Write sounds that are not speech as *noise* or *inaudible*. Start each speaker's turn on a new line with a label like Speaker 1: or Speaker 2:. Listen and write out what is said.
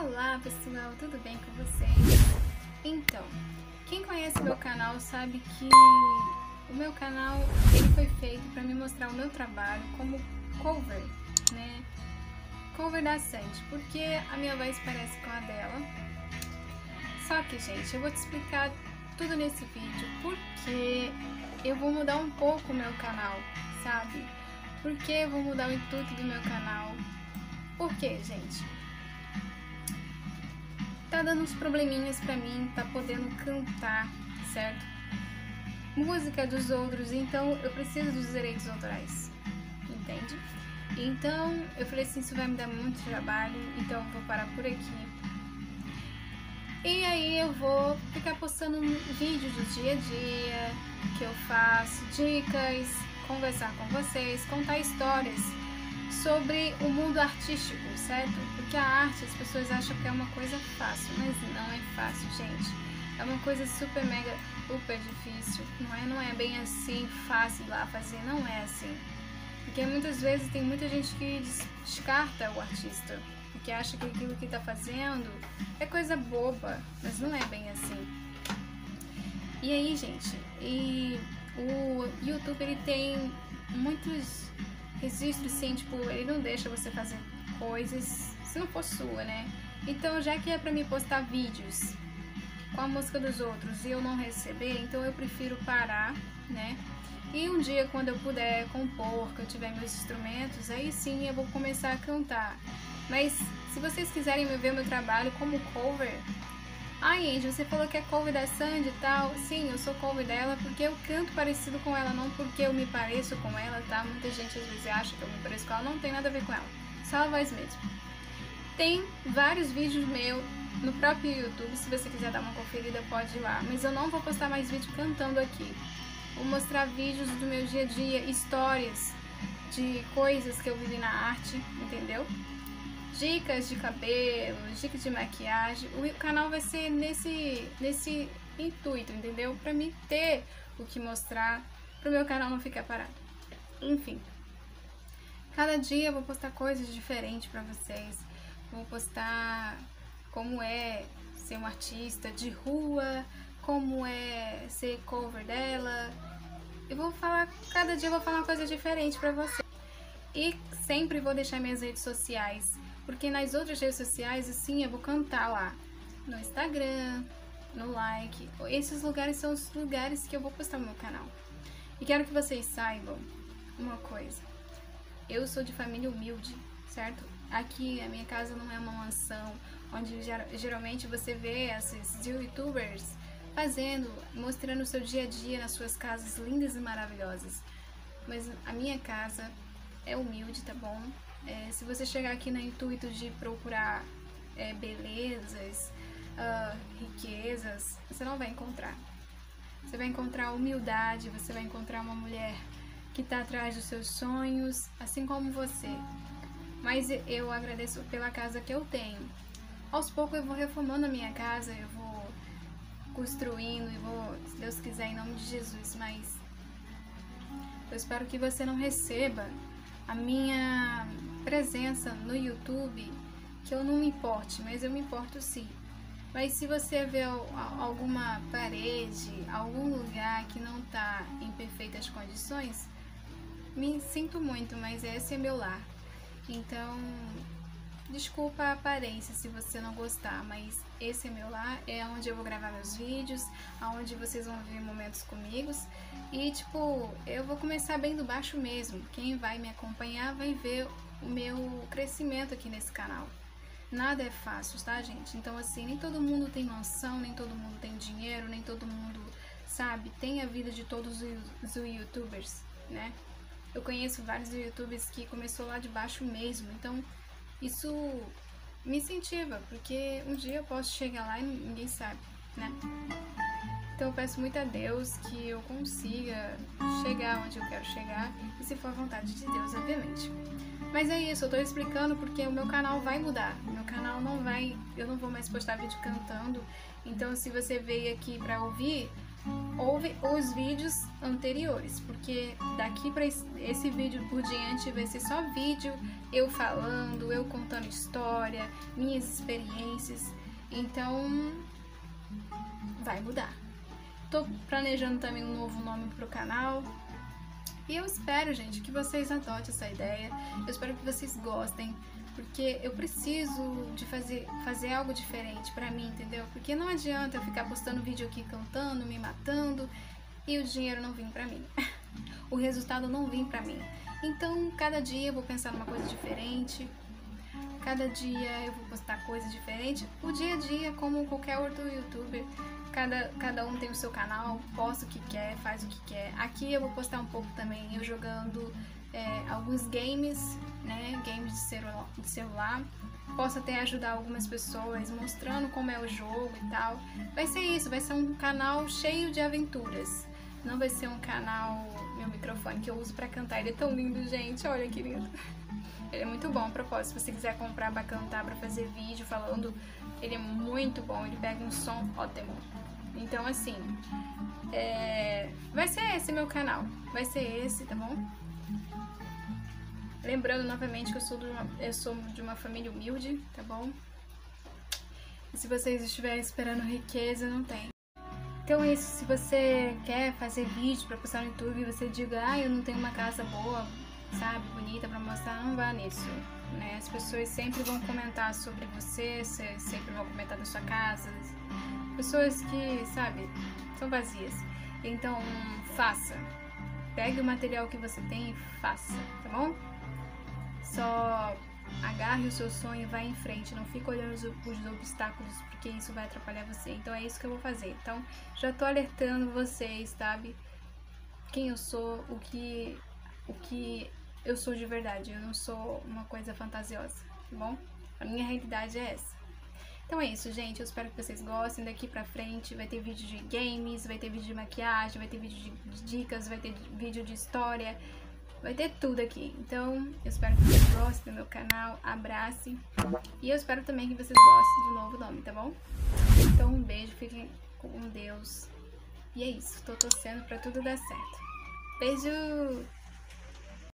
Speaker 1: Olá pessoal, tudo bem com vocês? Então, quem conhece meu canal sabe que o meu canal ele foi feito para me mostrar o meu trabalho como cover, né? Cover da Sandy, porque a minha voz parece com a dela. Só que, gente, eu vou te explicar tudo nesse vídeo, porque eu vou mudar um pouco o meu canal, sabe? Porque eu vou mudar o intuito do meu canal. Por quê, gente? Tá dando uns probleminhas pra mim, tá podendo cantar, certo? Música dos outros, então eu preciso dos direitos autorais, entende? Então eu falei assim, isso vai me dar muito trabalho, então eu vou parar por aqui. E aí eu vou ficar postando vídeos do dia a dia que eu faço, dicas, conversar com vocês, contar histórias sobre o mundo artístico, certo? Porque a arte as pessoas acham que é uma coisa fácil, mas não é fácil, gente. É uma coisa super mega super difícil. Não é, não é bem assim fácil lá fazer, não é assim. Porque muitas vezes tem muita gente que descarta o artista, porque acha que aquilo que está fazendo é coisa boba, mas não é bem assim. E aí, gente, e o YouTube ele tem muitos registros sim, tipo, ele não deixa você fazer coisas se não for sua, né? Então, já que é pra me postar vídeos com a música dos outros e eu não receber, então eu prefiro parar, né? E um dia, quando eu puder compor, que eu tiver meus instrumentos, aí sim eu vou começar a cantar. Mas se vocês quiserem ver meu trabalho como cover, Ai, Angie, você falou que é cover da Sandy e tal. Sim, eu sou cover dela porque eu canto parecido com ela, não porque eu me pareço com ela, tá? Muita gente às vezes acha que eu me pareço com ela, não tem nada a ver com ela. Só a voz mesmo. Tem vários vídeos meus no próprio YouTube, se você quiser dar uma conferida, pode ir lá. Mas eu não vou postar mais vídeo cantando aqui. Vou mostrar vídeos do meu dia a dia, histórias de coisas que eu vivi na arte, entendeu? Dicas de cabelo, dicas de maquiagem. O canal vai ser nesse, nesse intuito, entendeu? Pra mim ter o que mostrar, pro meu canal não ficar parado. Enfim. Cada dia eu vou postar coisas diferentes pra vocês. Vou postar como é ser um artista de rua, como é ser cover dela. Eu vou falar, cada dia eu vou falar uma coisa diferente pra vocês. E sempre vou deixar minhas redes sociais porque nas outras redes sociais, assim, eu vou cantar lá. No Instagram, no like. Esses lugares são os lugares que eu vou postar no meu canal. E quero que vocês saibam uma coisa. Eu sou de família humilde, certo? Aqui a minha casa não é uma mansão onde geralmente você vê esses youtubers fazendo, mostrando o seu dia a dia nas suas casas lindas e maravilhosas. Mas a minha casa é humilde, tá bom? É, se você chegar aqui no intuito de procurar é, belezas, uh, riquezas, você não vai encontrar. Você vai encontrar humildade, você vai encontrar uma mulher que está atrás dos seus sonhos, assim como você. Mas eu agradeço pela casa que eu tenho. Aos poucos eu vou reformando a minha casa, eu vou construindo e vou, se Deus quiser, em nome de Jesus. Mas eu espero que você não receba a minha presença no YouTube que eu não me importe, mas eu me importo sim. Mas se você vê alguma parede, algum lugar que não está em perfeitas condições, me sinto muito, mas esse é meu lar. Então, desculpa a aparência se você não gostar, mas esse é meu lar, é onde eu vou gravar meus vídeos, aonde vocês vão ver momentos comigo. E tipo, eu vou começar bem do baixo mesmo. Quem vai me acompanhar vai ver o meu crescimento aqui nesse canal. Nada é fácil, tá, gente? Então, assim, nem todo mundo tem mansão, nem todo mundo tem dinheiro, nem todo mundo, sabe, tem a vida de todos os youtubers, né? Eu conheço vários youtubers que começou lá de baixo mesmo, então isso me incentiva, porque um dia eu posso chegar lá e ninguém sabe, né? Então eu peço muito a Deus que eu consiga chegar onde eu quero chegar, e se for a vontade de Deus, obviamente. Mas é isso, eu tô explicando porque o meu canal vai mudar. Meu canal não vai, eu não vou mais postar vídeo cantando. Então se você veio aqui pra ouvir ouve os vídeos anteriores, porque daqui para esse vídeo por diante vai ser só vídeo eu falando, eu contando história, minhas experiências. Então vai mudar. Tô planejando também um novo nome pro canal. E eu espero, gente, que vocês adotem essa ideia. Eu espero que vocês gostem porque eu preciso de fazer, fazer algo diferente para mim, entendeu? Porque não adianta eu ficar postando vídeo aqui cantando, me matando e o dinheiro não vir para mim. *laughs* o resultado não vir para mim. Então, cada dia eu vou pensar numa coisa diferente. Cada dia eu vou postar coisas diferentes. O dia a dia, como qualquer outro youtuber, cada, cada um tem o seu canal, posta o que quer, faz o que quer. Aqui eu vou postar um pouco também eu jogando é, alguns games, né, games de celular, de celular, possa até ajudar algumas pessoas mostrando como é o jogo e tal. Vai ser isso, vai ser um canal cheio de aventuras. Não vai ser um canal, meu microfone que eu uso para cantar, ele é tão lindo, gente, olha que lindo. *laughs* Ele é muito bom, a propósito, se você quiser comprar para cantar, para fazer vídeo falando, ele é muito bom, ele pega um som ótimo. Então, assim, é... vai ser esse meu canal, vai ser esse, tá bom? Lembrando novamente que eu sou, de uma, eu sou de uma família humilde, tá bom? E se vocês estiverem esperando riqueza, não tem. Então é isso, se você quer fazer vídeo para postar no YouTube e você diga, ah, eu não tenho uma casa boa, sabe, bonita para mostrar, não vá nisso. Né? As pessoas sempre vão comentar sobre você, sempre vão comentar da sua casa. Pessoas que, sabe, são vazias. Então, faça. Pegue o material que você tem e faça, tá bom? Só agarre o seu sonho e vá em frente. Não fique olhando os, os, obstáculos, porque isso vai atrapalhar você. Então é isso que eu vou fazer. Então já tô alertando vocês, sabe? Quem eu sou, o que, o que eu sou de verdade. Eu não sou uma coisa fantasiosa, tá bom? A minha realidade é essa. Então é isso, gente. Eu espero que vocês gostem. Daqui pra frente vai ter vídeo de games, vai ter vídeo de maquiagem, vai ter vídeo de dicas, vai ter vídeo de história Vai ter tudo aqui. Então, eu espero que vocês gostem do meu canal. Abrace. E eu espero também que vocês gostem do novo nome, tá bom? Então, um beijo. Fiquem com Deus. E é isso. Tô torcendo pra tudo dar certo. Beijo!